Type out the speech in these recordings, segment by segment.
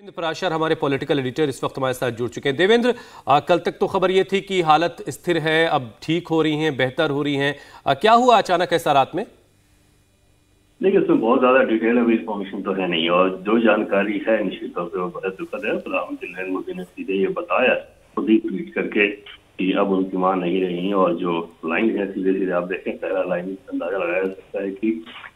देवेंद्र पराशर हमारे political editor इस वक्त हमारे साथ जुड़ चुके हैं। देवेंद्र आ, कल तक तो खबर ये थी कि हालत स्थिर है अब ठीक हो रही हैं बेहतर हो रही हैं। क्या हुआ अचानक ऐसा रात में? देखिए इसमें बहुत ज़्यादा डिटेल अभी इन्फॉर्मेशन तो है नहीं और जो जानकारी है निश्चित तौर पर बहुत दुखद है। प्रधानमंत्री नरेंद्र मोदी ने सीधे ये बताया खुद ही ट्वीट करके कि अब उनकी माँ नहीं रही और जो लाइन है सीधे सीधे आप देखें पहला लाइन अंदाज़ा लगाया जा सकता है कि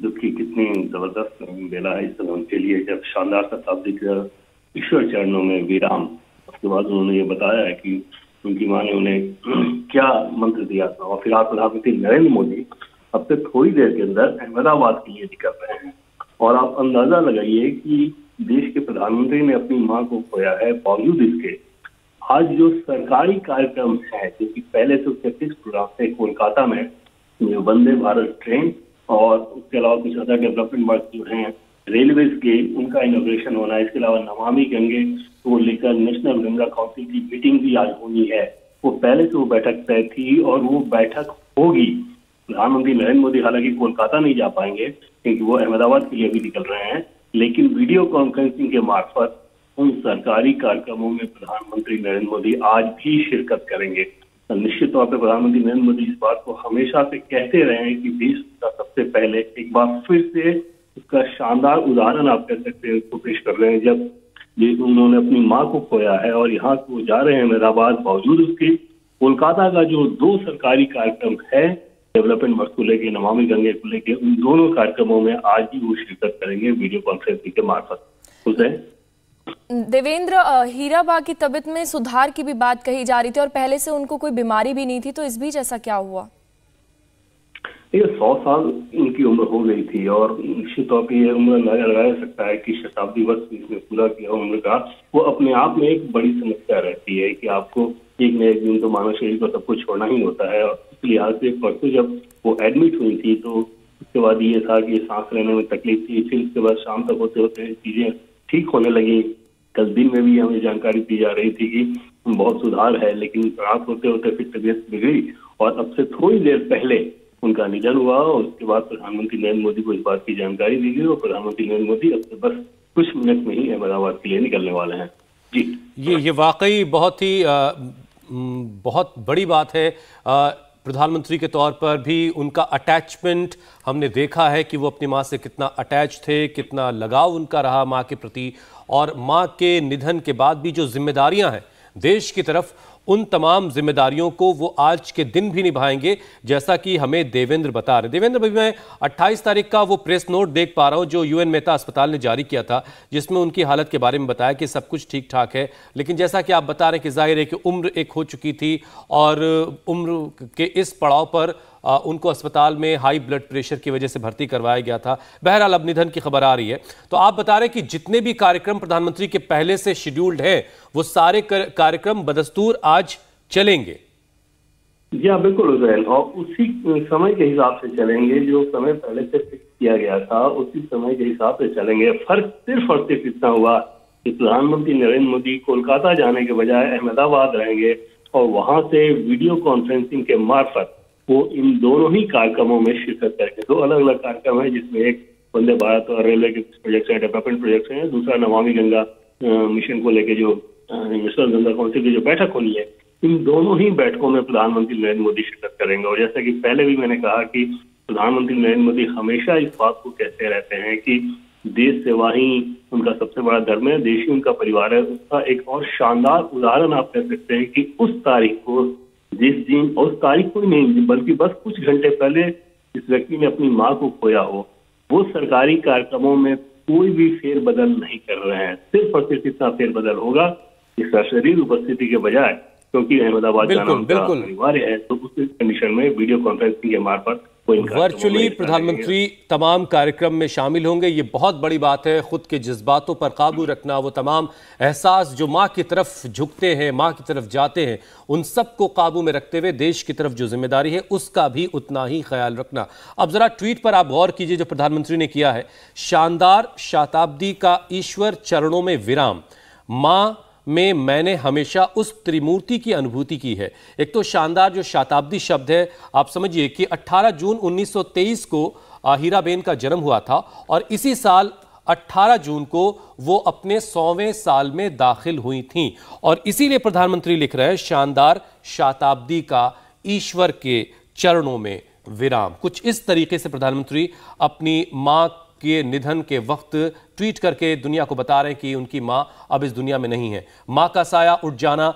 दुख की कितनी ज़बरदस्त बेला है इस समय उनके लिए। जब शानदार शताब्दी का ईश्वर चरणों में विराम। उसके बाद उन्होंने ये बताया है कि उनकी माँ ने उन्हें क्या मंत्र दिया था? और फ़िलहाल प्रधानमंत्री नरेंद्र मोदी अब से थोड़ी देर के अंदर अहमदाबाद के लिए निकल रहे हैं। और आप अंदाज़ा लगाइए कि देश के प्रधानमंत्री ने अपनी माँ को खोया है बावजूद इसके। आज जो सरकारी कार्यक्रम है, जो कि पहले से उसके फिक्स प्रोग्राम थे कोलकाता में वंदे भारत ट्रेन और उसके अलावा कुछ अदर डेवलपमेंट वर्क जो हैं रेलवे के उनका इनोग्रेशन होना है। इसके अलावा नमामि गंगे को लेकर नेशनल गंगा काउंसिल की मीटिंग भी आज होनी है। वो पहले से वो बैठक तय थी और वो बैठक होगी। प्रधानमंत्री नरेंद्र मोदी हालाँकि कोलकाता नहीं जा पाएँगे, क्योंकि वो अहमदाबाद के लिए भी निकल रहे हैं। लेकिन वीडियो कॉन्फ्रेंसिंग के मार्फत उन सरकारी कार्यक्रमों में प्रधानमंत्री नरेंद्र मोदी आज भी शिरकत करेंगे। तो निश्चित तौर पर प्रधानमंत्री नरेंद्र मोदी इस बात को हमेशा से कहते रहे हैं कि देश का सबसे पहले एक बार फिर से उसका शानदार उदाहरण आप कह सकते हैं, उसको पेश कर रहे हैं। जब ये उन्होंने अपनी माँ को खोया है और यहाँ वो जा रहे हैं अहमदाबाद बावजूद उसके, कोलकाता का जो दो सरकारी कार्यक्रम है, डेवलपमेंट वर्क को लेके, नमामि गंगे को लेके, उन दोनों कार्यक्रमों में आज ही वो शिरकत करेंगे वीडियो कॉन्फ्रेंसिंग के मार्फत। हुसैन देवेंद्र हीराबा की तबीयत में सुधार की भी बात कही जा रही थी और पहले से उनको कोई बीमारी भी नहीं थी तो इस बीच ऐसा क्या हुआ? ये सौ साल इनकी उम्र हो गई थी और निश्चित तौर पर यह उम्र अंदाज़ा लगाया सकता है कि शताब्दी वर्ष इसमें पूरा किया उम्र का। वो अपने आप में एक बड़ी समस्या रहती है कि आपको एक न एक दिन तो मानव शरीर को सब कुछ छोड़ना ही होता है और इस लिहाज से परसों जब वो एडमिट हुई थी तो उसके बाद ये था कि सांस लेने में तकलीफ़ थी। फिर उसके बाद शाम तक होते होते चीज़ें ठीक होने लगी। कल दिन में भी हमें जानकारी दी जा रही थी कि बहुत सुधार है, लेकिन रात होते होते फिर तबीयत बिगड़ी और अब से थोड़ी देर पहले उनका निधन हुआ और उसके बाद प्रधानमंत्री नरेंद्र मोदी को इस बात की जानकारी दी गई और प्रधानमंत्री नरेंद्र मोदी अब बस कुछ मिनट में ही अहमदाबाद के लिए निकलने वाले हैं। जी। ये ये वाकई बहुत ही आ, बहुत बड़ी बात है। आ, प्रधानमंत्री के तौर पर भी उनका अटैचमेंट हमने देखा है कि वो अपनी माँ से कितना अटैच थे कितना लगाव उनका रहा माँ के प्रति और माँ के निधन के बाद भी जो जिम्मेदारियाँ हैं देश की तरफ़ उन तमाम जिम्मेदारियों को वो आज के दिन भी निभाएँगे, जैसा कि हमें देवेंद्र बता रहे देवेंद्र भाई मैं 28 तारीख का वो प्रेस नोट देख पा रहा हूँ, जो यूएन मेहता अस्पताल ने जारी किया था, जिसमें उनकी हालत के बारे में बताया कि सब कुछ ठीक ठाक है। लेकिन जैसा कि आप बता रहे कि ज़ाहिर है कि उम्र एक हो चुकी थी, और उम्र के इस पड़ाव पर उनको अस्पताल में हाई ब्लड प्रेशर की वजह से भर्ती करवाया गया था। बहरहाल अब निधन की खबर आ रही है। तो आप बता रहे कि जितने भी कार्यक्रम प्रधानमंत्री के पहले से शेड्यूल्ड हैं, वो सारे कार्यक्रम बदस्तूर आज चलेंगे। जी हाँ बिल्कुल हुसैन। और उसी समय के हिसाब से चलेंगे। जो समय पहले से फिक्स किया गया था, उसी समय के हिसाब से चलेंगे। फ़र्क सिर्फ़ और सिर्फ़ इतना हुआ कि प्रधानमंत्री नरेंद्र मोदी कोलकाता जाने के बजाय अहमदाबाद रहेंगे और वहाँ से वीडियो कॉन्फ्रेंसिंग के मार्फत वो इन दोनों ही कार्यक्रमों में शिरकत करेंगे दो अलग अलग कार्यक्रम है, जिसमें एक वंदे भारत और रेलवे के प्रोजेक्ट है डेवलपमेंट प्रोजेक्ट है, दूसरा नमामि गंगा मिशन को लेके जो नेशनल गंगा काउंसिल की जो बैठक होनी है, इन दोनों ही बैठकों में प्रधानमंत्री नरेंद्र मोदी शिरकत करेंगे। और जैसा कि पहले भी मैंने कहा कि प्रधानमंत्री नरेंद्र मोदी हमेशा इस बात को कहते रहते हैं कि देश सेवा ही उनका सबसे बड़ा धर्म है, देश ही उनका परिवार है, उसका एक और शानदार उदाहरण आप कह सकते हैं कि उस तारीख को जिस दिन और तारीख को ही नहीं बल्कि बस कुछ घंटे पहले इस व्यक्ति ने अपनी माँ को खोया हो। वो सरकारी कार्यक्रमों में कोई भी फेरबदल नहीं कर रहे हैं। सिर्फ़ और सिर्फ़ इतना फेरबदल होगा कि शरीर उपस्थिति के बजाय क्योंकि अहमदाबाद जाना अनिवार्य है तो उस कंडीशन में वीडियो कॉन्फ्रेंसिंग के मार्फत वर्चुअली प्रधानमंत्री तमाम कार्यक्रम में शामिल होंगे। ये बहुत बड़ी बात है खुद के जज्बातों पर काबू रखना वो तमाम एहसास जो माँ की तरफ़ झुकते हैं माँ की तरफ़ जाते हैं उन सबको काबू में रखते हुए देश की तरफ़ जो ज़िम्मेदारी है उसका भी उतना ही ख्याल रखना। अब जरा ट्वीट पर आप गौर कीजिए जो प्रधानमंत्री ने किया है। शानदार शताब्दी का ईश्वर चरणों में विराम। माँ में मैंने हमेशा उस त्रिमूर्ति की अनुभूति की है। एक तो शानदार जो शताब्दी शब्द है, आप समझिए कि 18 जून 1923 को हीराबेन का जन्म हुआ था और इसी साल 18 जून को वो अपने सौवें साल में दाखिल हुई थीं। और इसीलिए प्रधानमंत्री लिख रहे हैं, शानदार शताब्दी का ईश्वर के चरणों में विराम। कुछ इस तरीके से प्रधानमंत्री अपनी माँ के निधन के वक्त ट्वीट करके दुनिया को बता रहे हैं कि उनकी माँ अब इस दुनिया में नहीं है। माँ का साया उठ जाना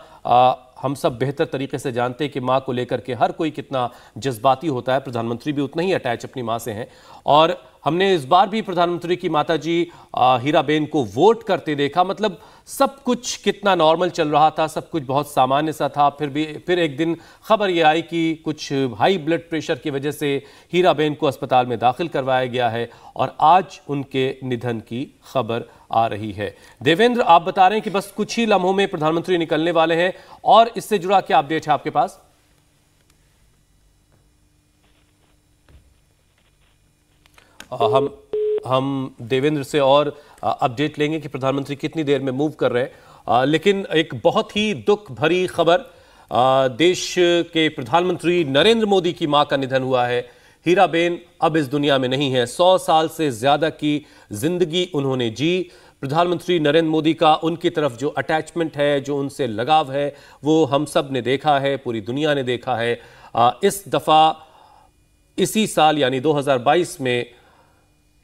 हम सब बेहतर तरीके से जानते हैं कि माँ को लेकर के हर कोई कितना जज्बाती होता है। प्रधानमंत्री भी उतना ही अटैच अपनी माँ से हैं। और हमने इस बार भी प्रधानमंत्री की माताजी हीराबेन को वोट करते देखा। मतलब सब कुछ कितना नॉर्मल चल रहा था, सब कुछ बहुत सामान्य सा था। फिर भी, फिर एक दिन खबर ये आई कि कुछ हाई ब्लड प्रेशर की वजह से हीराबेन को अस्पताल में दाखिल करवाया गया है। और आज उनके निधन की खबर आ रही है। देवेंद्र, आप बता रहे हैं कि बस कुछ ही लम्हों में प्रधानमंत्री निकलने वाले हैं और इससे जुड़ा क्या अपडेट है आपके पास? हम हम देवेंद्र से और अपडेट लेंगे कि प्रधानमंत्री कितनी देर में मूव कर रहे हैं। लेकिन एक बहुत ही दुख भरी खबर देश के प्रधानमंत्री नरेंद्र मोदी की माँ का निधन हुआ है। हीराबेन अब इस दुनिया में नहीं है। सौ साल से ज़्यादा की ज़िंदगी उन्होंने जी। प्रधानमंत्री नरेंद्र मोदी का उनकी तरफ़ जो अटैचमेंट है, जो उनसे लगाव है, वो हम सबने देखा है, पूरी दुनिया ने देखा है। इस दफ़ा, इसी साल, यानी 2022 में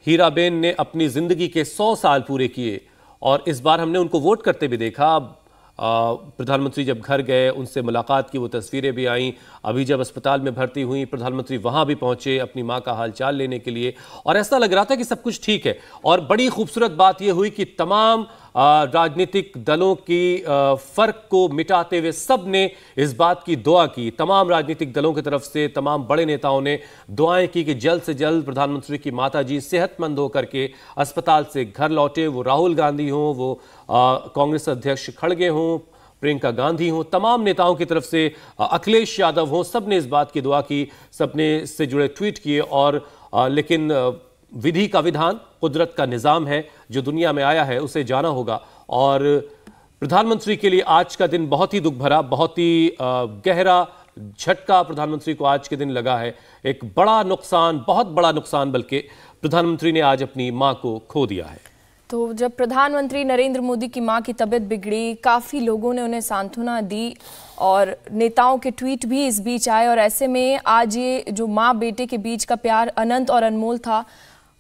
हीराबेन ने अपनी ज़िंदगी के 100 साल पूरे किए और इस बार हमने उनको वोट करते भी देखा। प्रधानमंत्री जब घर गए, उनसे मुलाकात की, वो तस्वीरें भी आईं। अभी जब अस्पताल में भर्ती हुई, प्रधानमंत्री वहाँ भी पहुँचे अपनी माँ का हालचाल लेने के लिए। और ऐसा लग रहा था कि सब कुछ ठीक है। और बड़ी खूबसूरत बात यह हुई कि तमाम राजनीतिक दलों की फ़र्क को मिटाते हुए सबने इस बात की दुआ की। तमाम राजनीतिक दलों की तरफ़ से, तमाम बड़े नेताओं ने दुआएँ की कि जल्द से जल्द प्रधानमंत्री की माता जी सेहतमंद होकर के अस्पताल से घर लौटे। वो राहुल गांधी हों, वो कांग्रेस अध्यक्ष खड़गे हों, प्रियंका गांधी हों, तमाम नेताओं की तरफ़ से अखिलेश यादव हों सबने इस बात की दुआ की, सबने इससे जुड़े ट्वीट किए और लेकिन विधि का विधान, कुदरत का निज़ाम है, जो दुनिया में आया है, उसे जाना होगा। और प्रधानमंत्री के लिए आज का दिन बहुत ही दुख भरा, बहुत ही गहरा झटका प्रधानमंत्री को आज के दिन लगा है। एक बड़ा नुकसान, बहुत बड़ा नुकसान बल्कि प्रधानमंत्री ने आज अपनी माँ को खो दिया है। तो जब प्रधानमंत्री नरेंद्र मोदी की माँ की तबीयत बिगड़ी, काफ़ी लोगों ने उन्हें सांत्वना दी और नेताओं के ट्वीट भी इस बीच आए। और ऐसे में आज ये जो माँ बेटे के बीच का प्यार अनंत और अनमोल था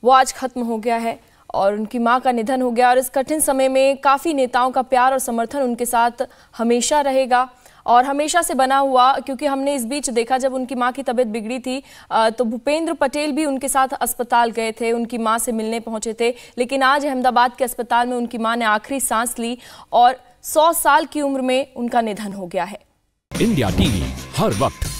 वो आज खत्म हो गया है और उनकी माँ का निधन हो गया और इस कठिन समय में काफ़ी नेताओं का प्यार और समर्थन उनके साथ हमेशा रहेगा और हमेशा से बना हुआ, क्योंकि हमने इस बीच देखा जब उनकी माँ की तबीयत बिगड़ी थी तो भूपेंद्र पटेल भी उनके साथ अस्पताल गए थे, उनकी माँ से मिलने पहुँचे थे। लेकिन आज अहमदाबाद के अस्पताल में उनकी माँ ने आखिरी सांस ली और सौ साल की उम्र में उनका निधन हो गया है। इंडिया टीवी, हर वक्त।